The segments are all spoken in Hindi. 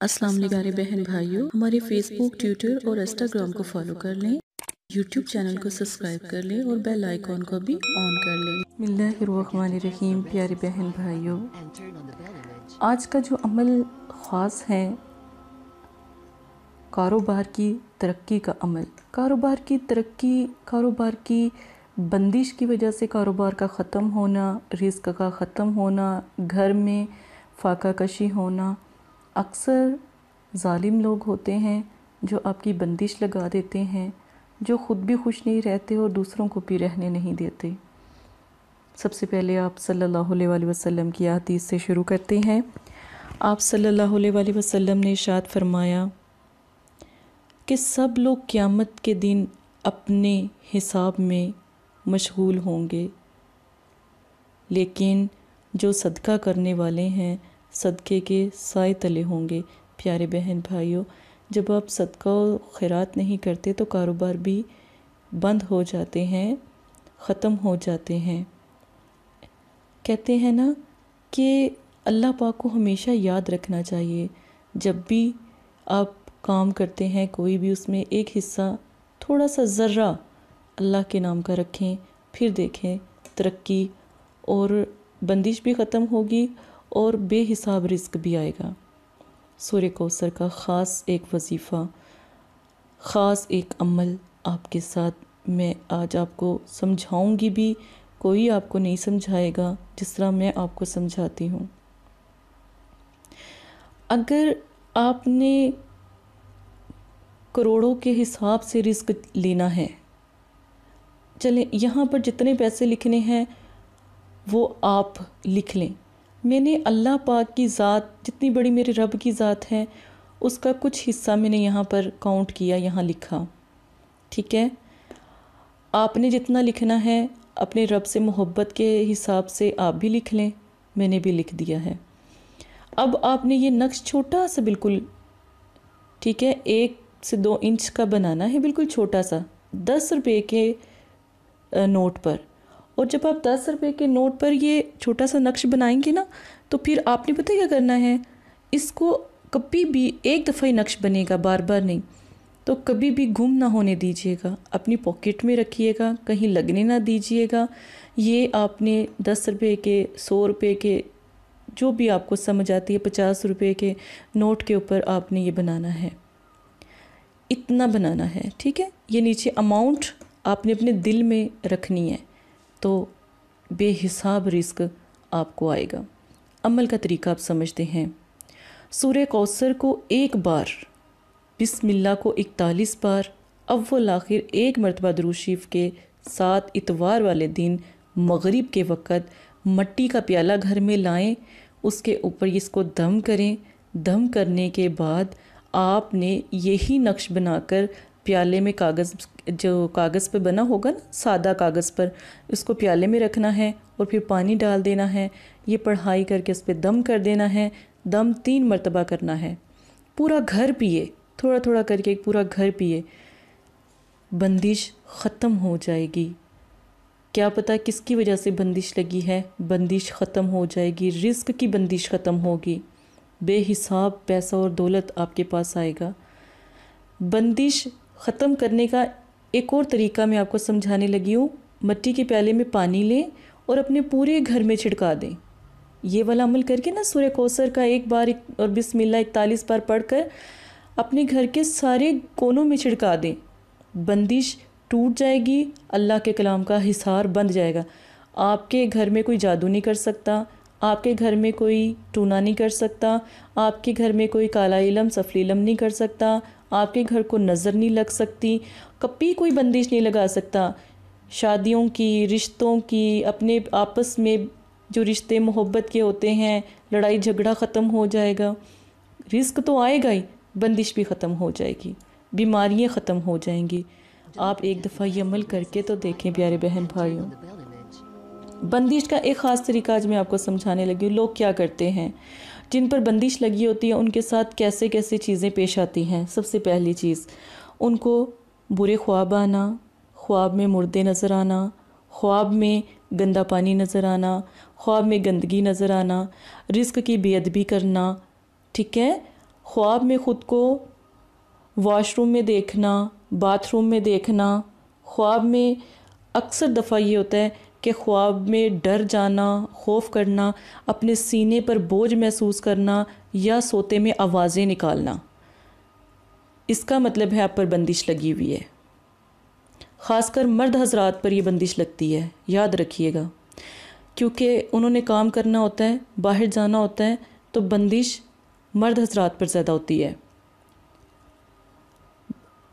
अस्सलाम वालेकुम प्यारे बहन भाइयों। हमारे फेसबुक ट्विटर और इंस्टाग्राम को फॉलो कर लें। यूट्यूब चैनल को सब्सक्राइब कर लें और बेल आइकॉन को भी ऑन कर लें। रहीम प्यारे बहन भाइयों। आज का जो अमल ख़ास है कारोबार की तरक्की का अमल। कारोबार की तरक्की कारोबार की बंदिश की वजह से कारोबार का ख़त्म होना रिस्क का ख़त्म होना घर में फाका कशी होना अक्सर ालिम लोग होते हैं जो आपकी बंदिश लगा देते हैं, जो ख़ुद भी खुश नहीं रहते और दूसरों को भी रहने नहीं देते। सबसे पहले आप सल्लल्लाहु अलैहि वसल्लम की हदीस से शुरू करते हैं। आप सल्लल्लाहु अलैहि वसल्लम ने इशाद फरमाया कि सब लोग क़्यामत के दिन अपने हिसाब में मशगूल होंगे, लेकिन जो सदका करने वाले हैं सदक़े के साय तले होंगे। प्यारे बहन भाइयों, जब आप सदका खैरात नहीं करते तो कारोबार भी बंद हो जाते हैं, ख़त्म हो जाते हैं। कहते हैं ना कि अल्लाह पाक को हमेशा याद रखना चाहिए। जब भी आप काम करते हैं, कोई भी उसमें एक हिस्सा, थोड़ा सा ज़र्रा अल्लाह के नाम का रखें, फिर देखें, तरक्की और बंदिश भी ख़त्म होगी और बेहिसाब रिस्क भी आएगा। सूर्य कौसर का ख़ास एक वजीफ़ा, ख़ास एक अमल आपके साथ। मैं आज आपको समझाऊँगी भी, कोई आपको नहीं समझाएगा, जिस तरह मैं आपको समझाती हूँ। अगर आपने करोड़ों के हिसाब से रिस्क लेना है, चलें, यहाँ पर जितने पैसे लिखने हैं, वो आप लिख लें। मैंने अल्लाह पाक की ज़ात, जितनी बड़ी मेरे रब की ज़ात है, उसका कुछ हिस्सा मैंने यहाँ पर काउंट किया, यहाँ लिखा। ठीक है? आपने जितना लिखना है, अपने रब से, मोहब्बत के हिसाब से आप भी लिख लें, मैंने भी लिख दिया है। अब आपने ये नक्श छोटा सा बिल्कुल, ठीक है, एक से दो इंच का बनाना है, बिल्कुल छोटा सा, दस रुपये के नोट पर। और जब आप दस रुपये के नोट पर ये छोटा सा नक्श बनाएँगे ना तो फिर आपने पता क्या करना है? इसको कभी भी एक दफ़ा ही नक्श बनेगा बार बार नहीं। तो कभी भी गुम ना होने दीजिएगा, अपनी पॉकेट में रखिएगा, कहीं लगने ना दीजिएगा। ये आपने दस रुपये के, सौ रुपये के, जो भी आपको समझ आती है, पचास रुपये के नोट के ऊपर आपने ये बनाना है। इतना बनाना है, ठीक है? ये नीचे अमाउंट आपने अपने दिल में रखनी है। तो बेहिसाब रिस्क आपको आएगा। अमल का तरीका आप समझते हैं। सूर्य कौसर को एक बार, बिस्मिल्लाह को इकतालीस बार, अव्वल आखिर एक मरतबा दरूशीफ के साथ इतवार वाले दिन मगरिब के वक़्त मट्टी का प्याला घर में लाएँ, उसके ऊपर इसको दम करें। दम करने के बाद आपने यही नक्श बनाकर प्याले में कागज़, जो कागज़ पर बना होगा ना, सादा कागज़ पर, उसको प्याले में रखना है और फिर पानी डाल देना है। ये पढ़ाई करके उस पर दम कर देना है। दम तीन मरतबा करना है। पूरा घर पिए थोड़ा थोड़ा करके पूरा घर पिए। बंदिश ख़त्म हो जाएगी। क्या पता किसकी वजह से बंदिश लगी है? बंदिश ख़त्म हो जाएगी। रिस्क की बंदिश ख़त्म होगी। बेहिसाब पैसा और दौलत आपके पास आएगा। बंदिश ख़त्म करने का एक और तरीका मैं आपको समझाने लगी हूँ। मट्टी के प्याले में पानी लें और अपने पूरे घर में छिड़का दें। ये वाला अमल करके ना सूर्य कौसर का एक बार एक और बिस्मिल्लाह इकतालीस बार पढ़कर अपने घर के सारे कोनों में छिड़का दें। बंदिश टूट जाएगी, अल्लाह के कलाम का हिसार बंद जाएगा। आपके घर में कोई जादू नहीं कर सकता। आपके घर में कोई टूना नहीं कर सकता, आपके घर में कोई काला इलम सफलीलम नहीं कर सकता, आपके घर को नज़र नहीं लग सकती, कभी कोई बंदिश नहीं लगा सकता। शादियों की, रिश्तों की, अपने आपस में जो रिश्ते मोहब्बत के होते हैं, लड़ाई झगड़ा ख़त्म हो जाएगा। रिस्क तो आएगा ही, बंदिश भी ख़त्म हो जाएगी, बीमारियाँ ख़त्म हो जाएँगी। आप एक दफ़ा ये अमल करके तो देखें प्यारे बहन भाइयों। बंदिश का एक ख़ास तरीका आज मैं आपको समझाने लगी हूँ, लोग क्या करते हैं? जिन पर बंदिश लगी होती है, उनके साथ कैसे कैसे चीज़ें पेश आती हैं? सबसे पहली चीज़, उनको बुरे ख्वाब आना, ख्वाब में मुर्दे नज़र आना, ख्वाब में गंदा पानी नज़र आना, ख्वाब में गंदगी नज़र आना, रिस्क की बेअदबी करना, ठीक है? ख्वाब में ख़ुद को वॉशरूम में देखना, बाथरूम में देखना, ख्वाब में अक्सर दफ़ा ये होता है कि ख्वाब में डर जाना, खौफ करना, अपने सीने पर बोझ महसूस करना या सोते में आवाज़ें निकालना। इसका मतलब है आप पर बंदिश लगी हुई है। ख़ासकर मर्द हजरात पर यह बंदिश लगती है, याद रखिएगा। क्योंकि उन्होंने काम करना होता है, बाहर जाना होता है तो बंदिश मर्द हजरात पर ज़्यादा होती है।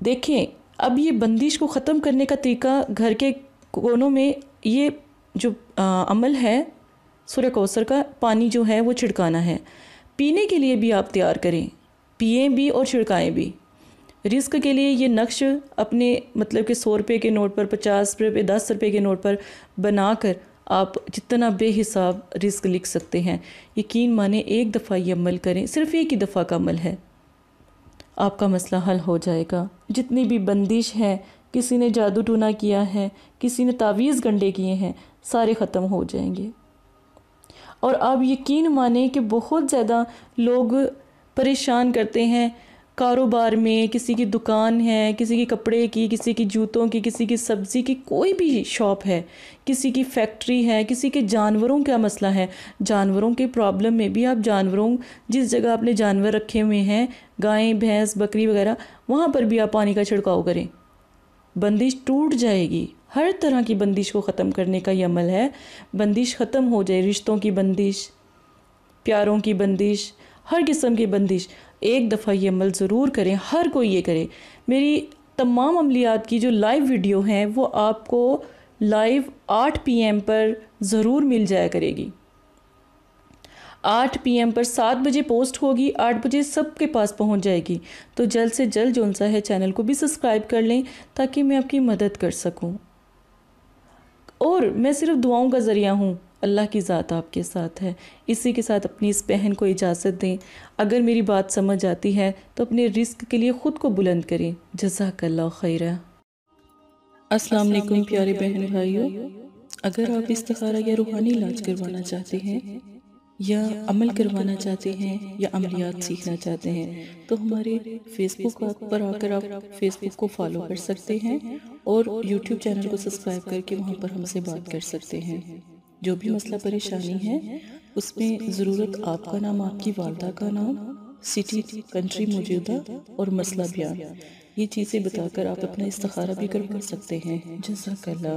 देखें, अब ये बंदिश को ख़त्म करने का तरीका घर के कोनों में ये जो आ, अमल है सूर्य कौसर का पानी जो है वो छिड़काना है। पीने के लिए भी आप तैयार करें। पिए भी और छिड़काएँ भी। रिस्क के लिए ये नक्श अपने मतलब कि सौ रुपये के नोट पर पचास रुपये दस रुपये के नोट पर बनाकर आप जितना बेहिसाब रिस्क लिख सकते हैं। यकीन माने एक दफ़ा ये अमल करें। सिर्फ़ एक ही दफ़ा का अमल है। आपका मसला हल हो जाएगा। जितनी भी बंदिश है किसी ने जादू टूना किया है, किसी ने तावीज़ गंडे किए हैं, सारे ख़त्म हो जाएँगे। और आप यकीन माने कि बहुत ज़्यादा लोग परेशान करते हैं, कारोबार में किसी की दुकान है, किसी की कपड़े की, किसी की जूतों की, किसी की सब्ज़ी की कोई भी शॉप है, किसी की फैक्ट्री है, किसी के जानवरों का मसला है। जानवरों के प्रॉब्लम में भी आप जानवरों, जिस जगह आपने जानवर रखे हुए हैं, गाय, भैंस, बकरी वगैरह, वहाँ पर भी आप पानी का छिड़काव करें। बंदिश टूट जाएगी। हर तरह की बंदिश को ख़त्म करने का ये अमल है। बंदिश ख़त्म हो जाए, रिश्तों की बंदिश, प्यारों की बंदिश, हर किस्म की बंदिश, एक दफ़ा ये अमल ज़रूर करें, हर कोई ये करे। मेरी तमाम अमलियात की जो लाइव वीडियो हैं, वो आपको लाइव आठ पीएम पर ज़रूर मिल जाया करेगी। आठ पीएम पर सात बजे पोस्ट होगी, आठ बजे सबके पास पहुँच जाएगी। तो जल्द से जल्द जो है चैनल को भी सब्सक्राइब कर लें, ताकि मैं आपकी मदद कर सकूँ। और मैं सिर्फ़ दुआओं का ज़रिया हूँ, अल्लाह की ज़ात आपके साथ है। इसी के साथ अपनी इस बहन को इजाज़त दें। अगर मेरी बात समझ आती है तो अपने रिस्क के लिए ख़ुद को बुलंद करें। जजाकल्ला खैर। अस्सलाम वालेकुम, प्यारे बहन, भाइयों। अगर आप इस इस्तारा या रूहानी इलाज करवाना चाहते हैं या अमल करवाना चाहते हैं या अमलियात सीखना चाहते हैं तो हमारे फेसबुक पर आकर आप फेसबुक को फॉलो कर सकते हैं और यूट्यूब चैनल को सब्सक्राइब करके वहाँ पर हमसे बात कर सकते हैं। जो भी मसला परेशानी है उसमें ज़रूरत आपका नाम आपकी वालदा का नाम सिटी कंट्री मौजूदा और मसला बयान। ये चीज़ें बताकर आप अपना इस्तारा भी करवा सकते हैं। जैसा जजाकल्ला